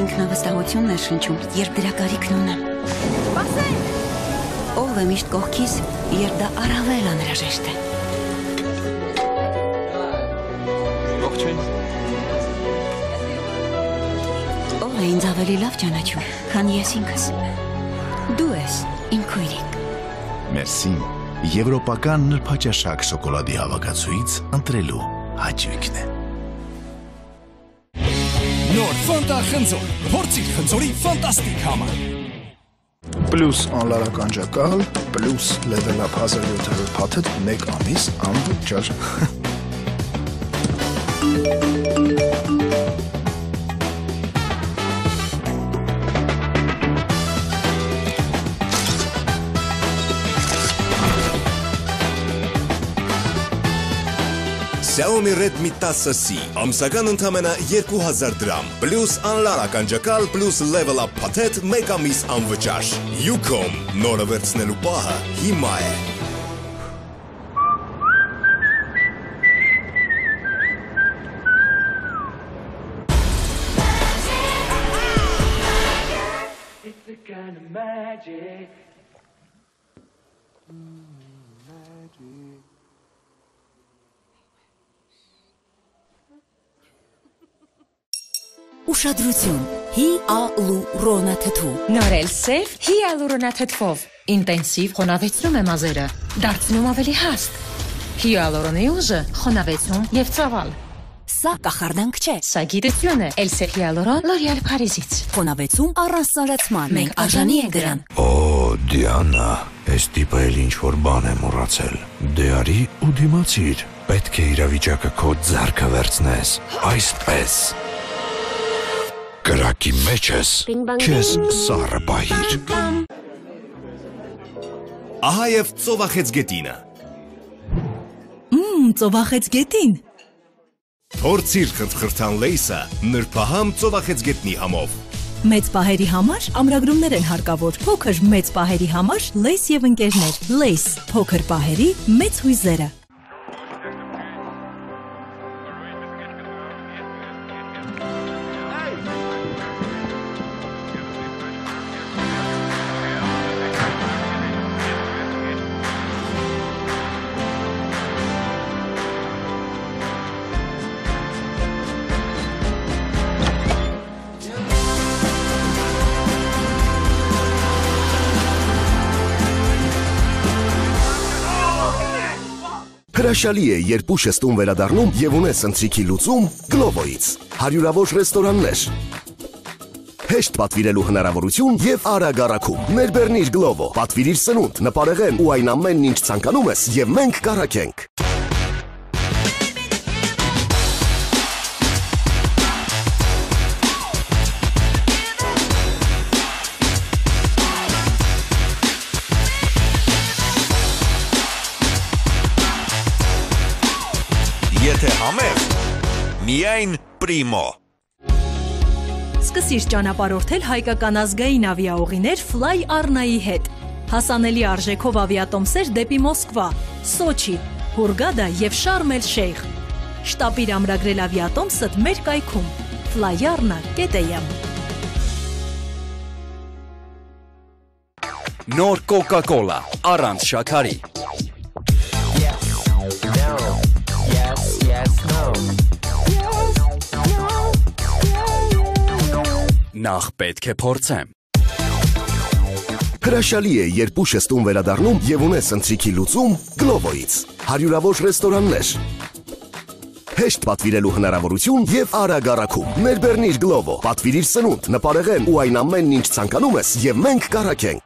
ինքնավստահությունն է շնչում, երբ դրա կարիքն ունեմ։ Սպասեք։ Ով է միշտ կողքիս, երբ դա առավել անհրաժեշտ է։ Ողջույն։ Ով է ինձ ավելի լավ ճանաչում, քան ես ինքս։ Դու ես իմ քույրիկ։ Մերսի։ Եվրոպական նրբաճաշակ շոկոլադի հավաքածուից ընտրելու հաճույքն է։ Նոր Ֆանտա խնձոր։ Փորձիր խնձորի ֆանտաստիկ համը։ Պլյուս անլարական ջակալ, պլյուս level up 1700 փաթեթ 1 ամիս անվճար։ Xiaomi Redmi 10C ամսական ընդամենը 2000 դրամ, պլյուս անլար ականջակալ, պլյուս level up փաթեթ 1 ամիս անվճար։ Ucom նորը վերցնելու պահը հիմա է։ Ուշադրություն։ Հիալուրոնա թթու։ Նորել սև հիալուրոնաթթվով։ Ինտենսիվ խոնավեցնում է մազերը, դարձնում ավելի հաստ։ Հիալուրոնի ուժը խոնավեցում եւ ծավալ։ Սա կախարդանք չէ։ Սա գիտություն է։ Elsa Hyaluron L'Oreal Paris-ից։ Խոնավեցում առանց սարացման։ Մենք արժանի ենք դրան։ Օ, Դիանա, այս տիպը էլ ինչ որ բան է մոռացել։ Դե արի ու դիմացիր։ Պետք է իրավիճակը քո ձեռքը վերցնես։ Այսպես։ Կրակի մեջ ես։ Քեզ սառը բահիր։ Ահա եւ ծովախեց գետինը։ Մմ, ծովախեց գետին։ Փորձիր խրթխրթան լեյսը նրբահամ ծովախեց գետնի համով։ Մեծ պահերի համար ամրագրումներ են հարկավոր։ Փոքր մեծ պահերի համար Lace եւ ընկերներ։ Lace, փոքր պահերի մեծ հույզերը։ Հրաշալի է, երբ ուշ ես տուն վերադառնում եւ ունես ընթրիքի լուծում Glovo-ից։ Հարյուրավոր ռեստորաններ։ Հեշտ պատվիրելու հնարավորություն եւ արագ առաքում։ Ներբեռնիր Glovo, պատվիրիր սնունդ, նպարեղեն ու այն ամենն ինչ ցանկանում ես եւ մենք կառաքենք։ Եթե համեղ, միայն Primo։ Սկսիր ճանապարհորդել հայկական ազգային ավիաուղիներ Fly Arna-ի հետ։ Հասանելի արժեքով ավիատոմսեր դեպի Մոսկվա, Սոչի, Հուրգադա եւ Շարմ էլ Շեյխ։ Շտապիր ամրագրել ավիատոմսդ մեր կայքում flyarna.am Նոր Coca-Cola առանց շաքարի։ Նախ պետք է փորձեմ։ Հրաշալի է, երբ ուշ ես տուն վերադառնում եւ ունես ընթրիքի լուծում Glovo-ից։ Հարյուրավոր ռեստորաններ։ Հեշտ պատվիրելու հնարավորություն եւ արագ առաքում։ Ներբեռնիր Glovo, պատվիրիր սնունդ, նպարեղեն ու այն ամենն ինչ ցանկանում ես եւ մենք կառաքենք։